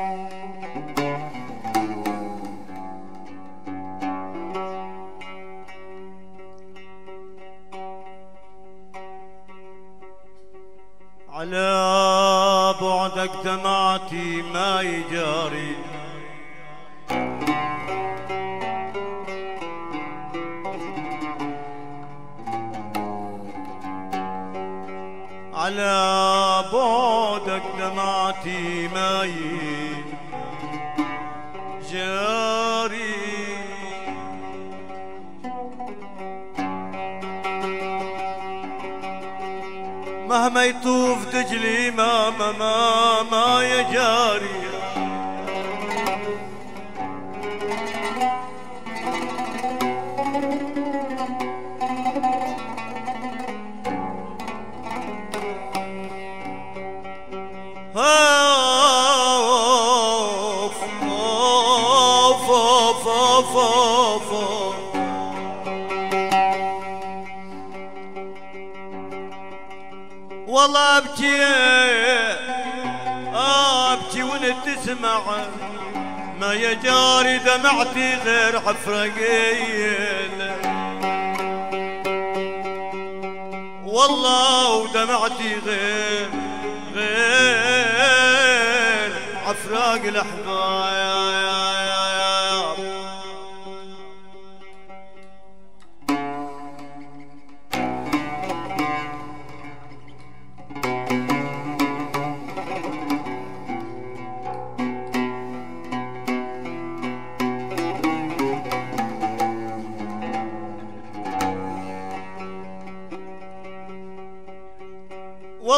على مهما يطوف دجلي ما ما ما, ما اوف والله أبكي أبكي وانت تسمع ما يجاري دمعتي غير حفرقيل والله ودمعتي غير غير عفراق الاحباب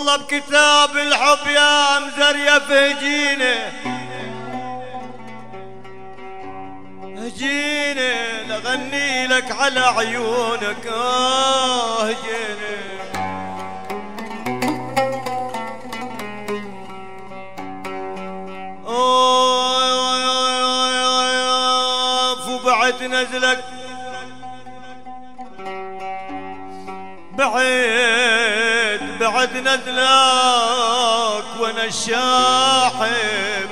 والله بكتاب الحب يا مزرية فهجيني هجيني لغني لك على عيونك آه هجيني أوه وبعد نزلك بعد بعد نزلك وأنا الشاحب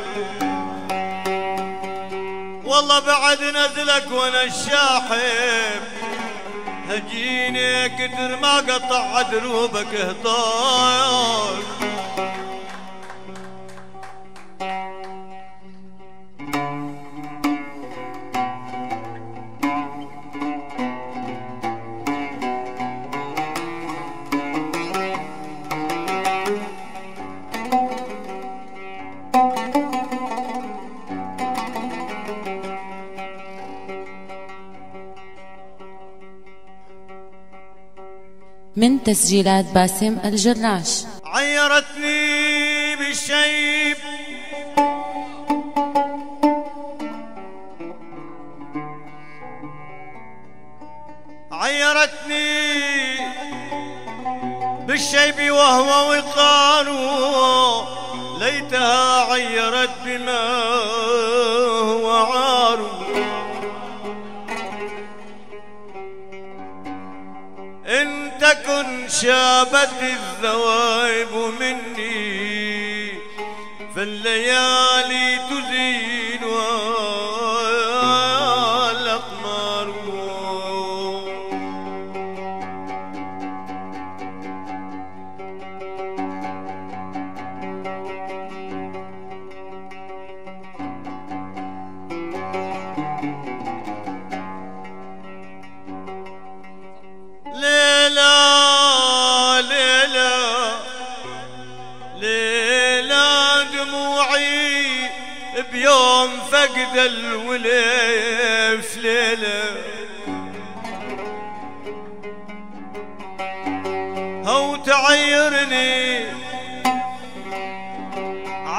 والله بعد نزلك وأنا الشاحب هجيني كتر ما قطع دروبك هطاك تسجيلات باسم الجراش. عيرتني بالشيب. عيرتني بالشيب وهو وقار ليتها عيرت بما هو عار. شابت الذوائب مني فالليالي تزين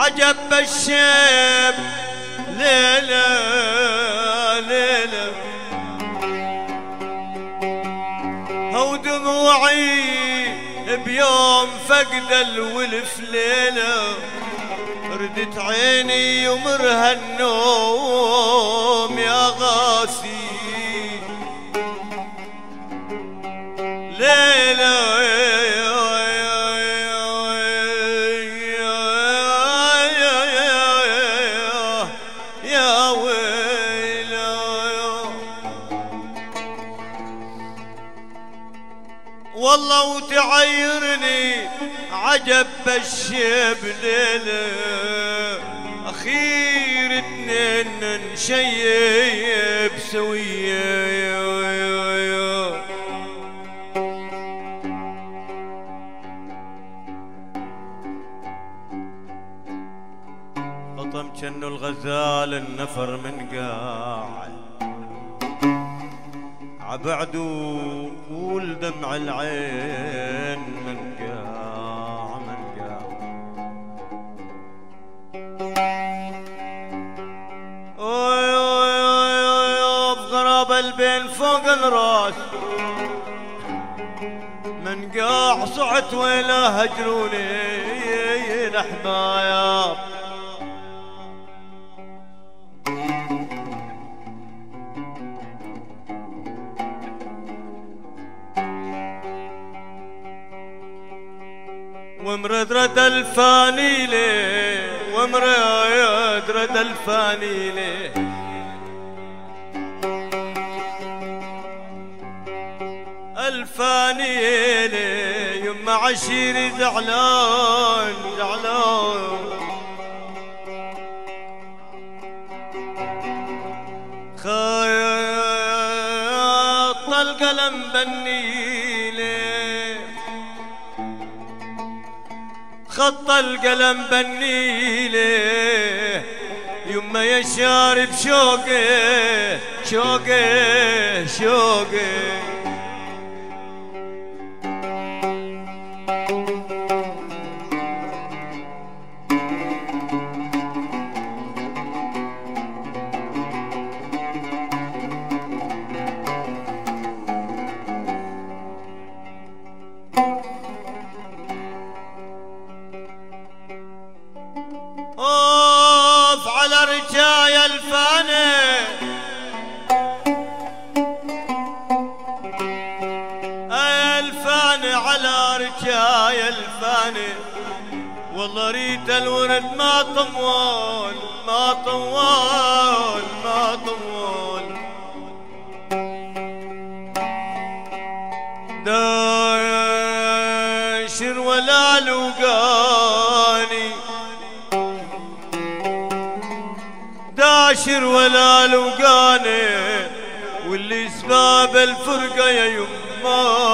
عجب الشيب. ليلى ليلى. هو دموعي بيوم فقد الولف ليلة ردت عيني ومرها النوم يا غاسي والله وتعيرني عجب بالشيب ليلة. أخير اتنين نشيب سوية. حطم جنو الغزال النفر من قاعد عبعدو قول دمع العين من قاع من قاع أوي أوي أوي أوي بغراب البين فوق الراس. من قاع صعت ويلا هجروني الحبايب ومرد رد الفاني ليه؟ ومرد رد الفاني ليه؟ الفاني ليه؟ يما عشيري زعلان زعلان. خيط القلم بني. خط القلم بني ليه؟ يما يا شارب شوقي شوقي شوقي الفاني والله ريت الورد ما طول ما طول ما طول داشر ولا لقاني. داشر ولا لقاني واللي اسباب الفرقة يا يما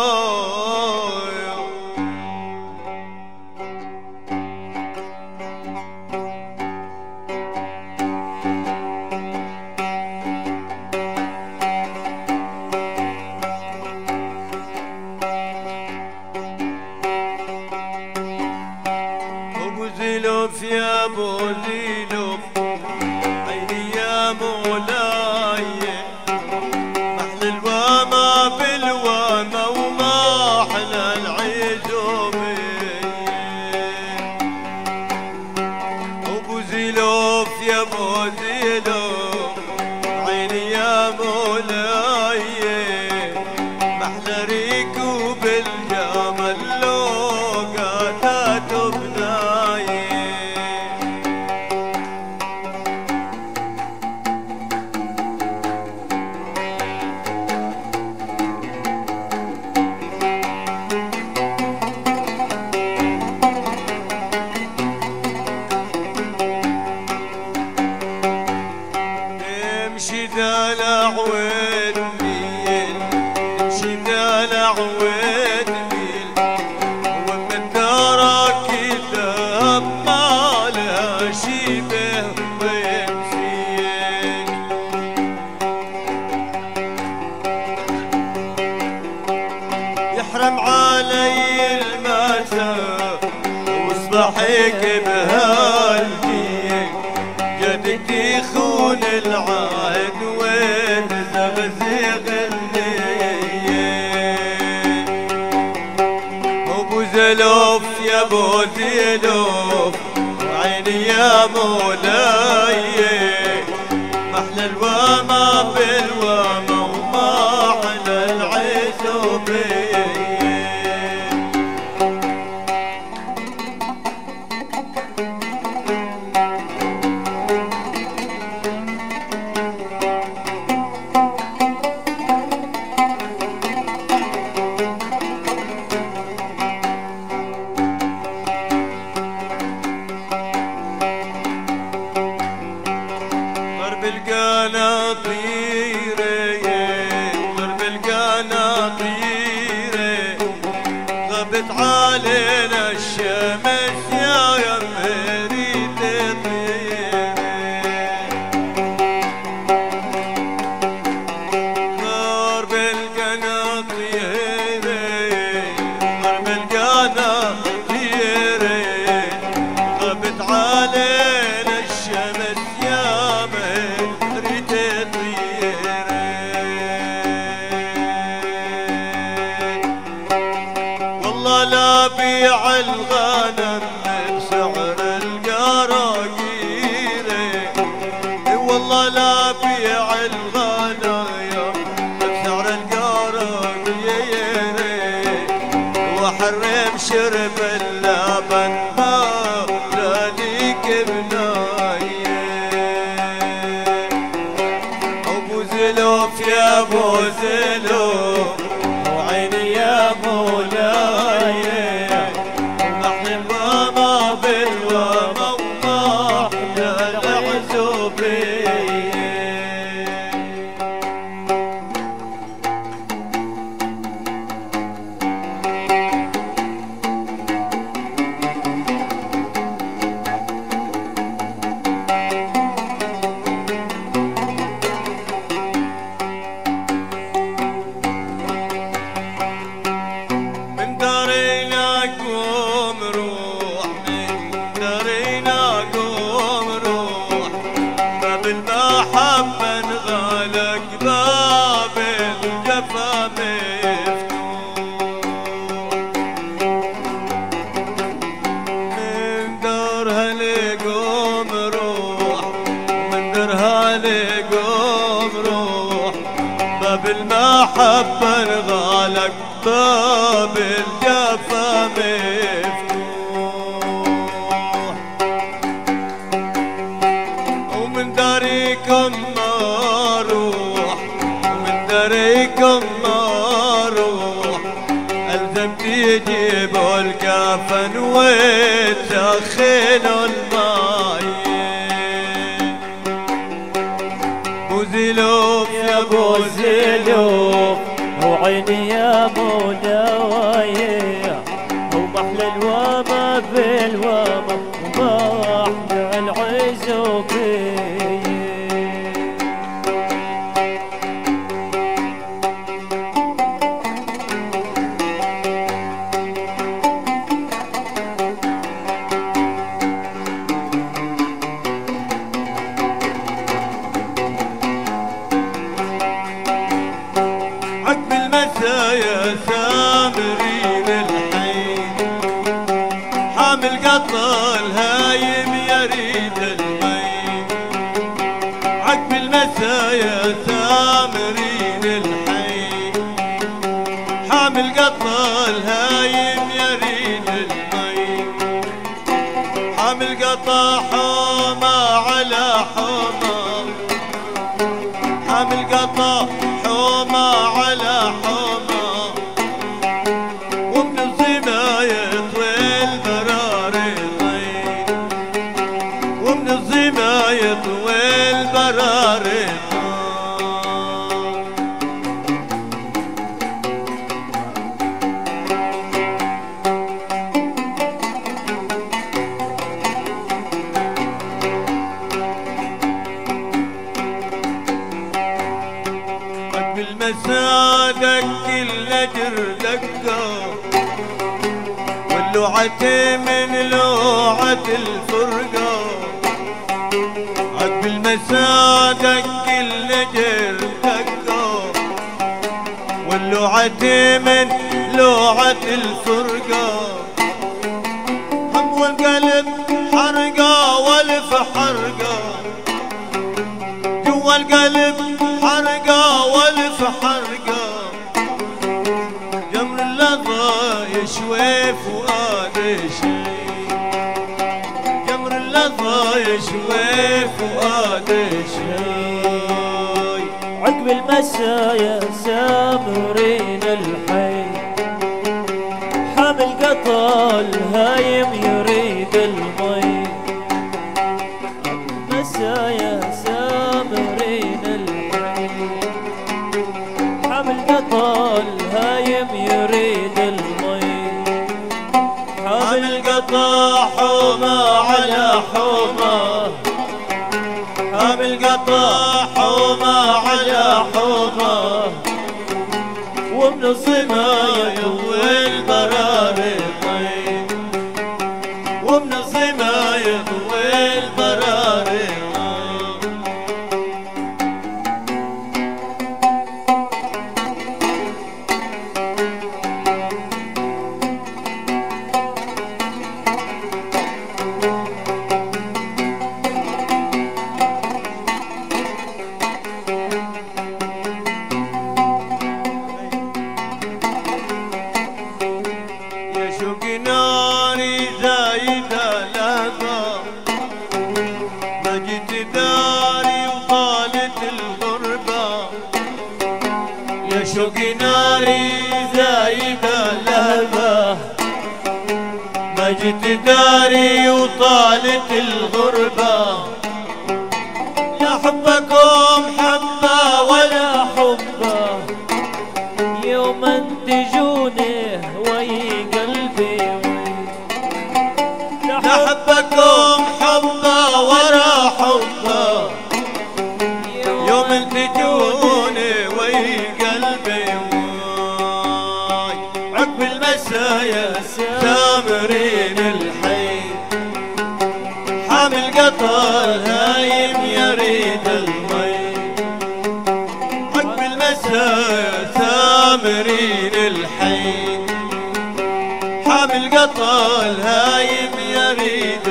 واصبحك بهالجيك حبر غالك باب الجفا مفتوح. ومن داريكم ما روح ومن داريكم ما روح الذنب يجيبوا الكفن ويتخيل الماي. وزيلوف يا ابو عيني يا مولاي. من لوعة الفرقة. عد بالمسادك كل جرتكة واللوعة من لوعة الفرقة. هم والقلب حرقة والف حرقة. جوا القلب حرقة والف حرقة. جمر اللظى يشوي فوق يشوي فؤادي شوي عقب المسايا سامرين الحي. حامل قطال هايم 喝 تداري وطالت وطالة الغرب.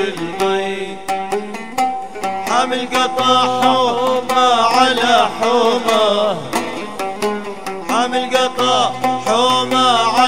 البيت. حامل قطع حومة على حومة. حامل قطع حومة على